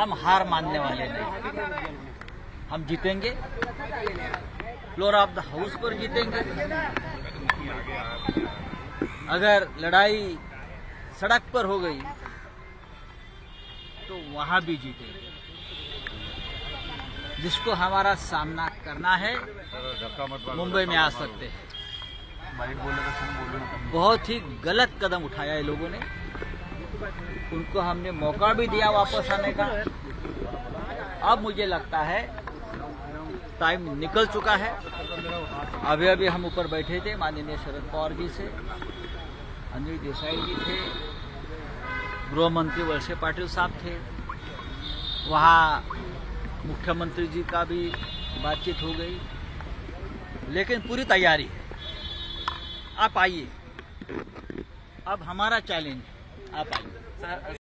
हम हार मानने वाले नहीं। हम जीतेंगे। फ्लोर ऑफ़ द हाउस पर जीतेंगे। अगर लड़ाई सड़क पर हो गई तो वहाँ भी जीतेंगे। जिसको हमारा सामना करना है, मुंबई में आ सकते हैं। बहुत ही गलत कदम उठाया है लोगों ने। उनको हमने मौका भी दिया वापस आने का। अब मुझे लगता है टाइम निकल चुका है। अभी अभी हम ऊपर बैठे थे, माननीय शरद पवार जी से, अनिल देसाई जी थे गृह मंत्री वलसे पाटिल साहब थे। वहाँ मुख्यमंत्री जी का भी बातचीत हो गई। लेकिन पूरी तैयारी है। आप आइए। अब हमारा चैलेंज आप आइए